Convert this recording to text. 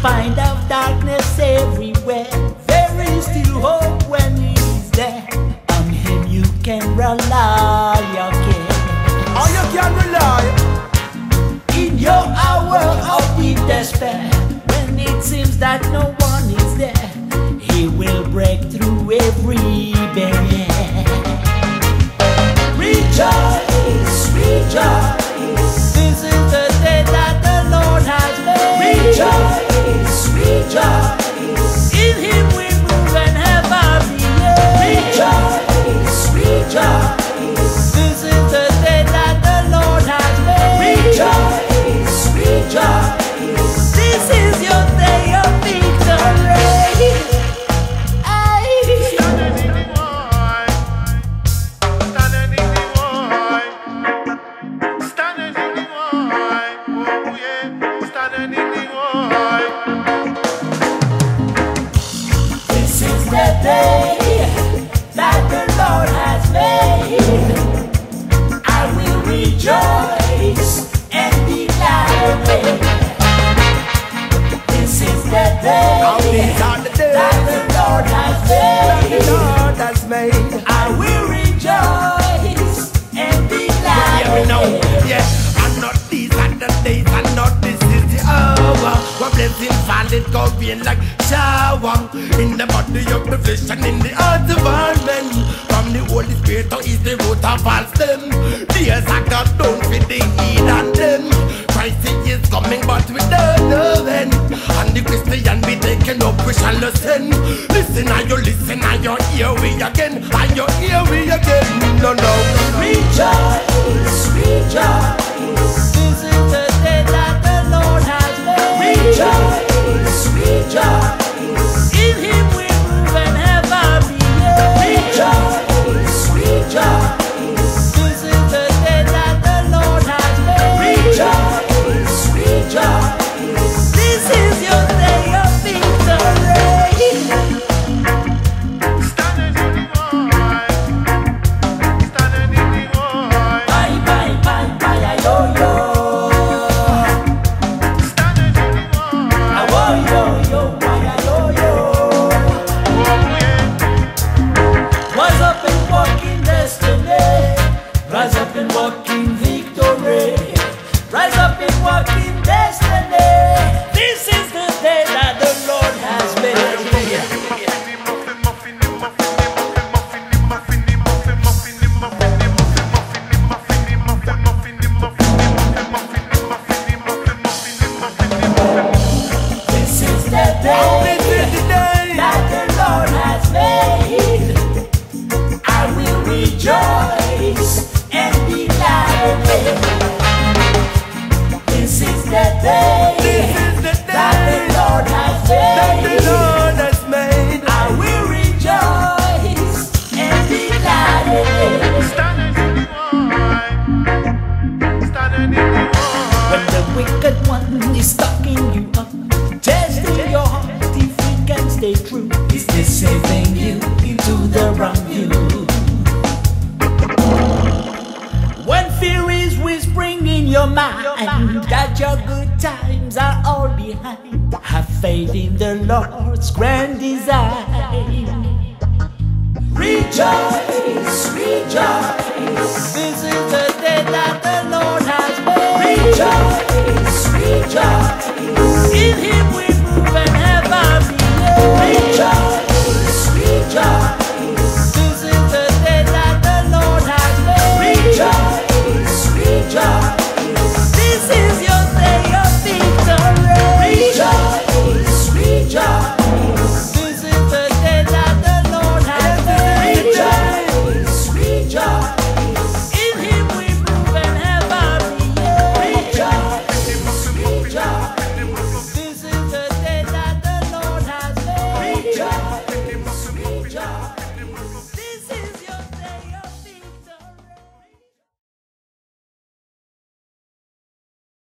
find out darkness everywhere. There is still hope when he's there. On him you can rely again. On you can rely. In your hour of deep despair, when it seems that no one is there, he will break through every barrier. Rejoice, rejoice. Day that the Lord has made. I will rejoice and be glad it. This is the day these are the that the Lord has made. Lord has made. I will rejoice and be glad Hear me in now, it. yeah. And not these are the days, and not this is the hour. Where blessings fall, go rain like shower. In the body of the flesh and in the heart of all men. From the Holy Spirit to is the root of all stem. Days are God don't fit the heat and them. Christ is coming, but we don't know when. And the Christian be taken up, we shall listen. Listen, are you listen, are you hear we again? Are you hear we again? No, no. Rejoice, is whispering in your mind that your good times are all behind, have faith in the Lord's grand design. Rejoice, rejoice. This is the day that the Lord has made. Rejoice, rejoice. In